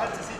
Marce, sí.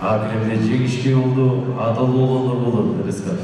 акиремде жеңишке болду адал болгондор болот рска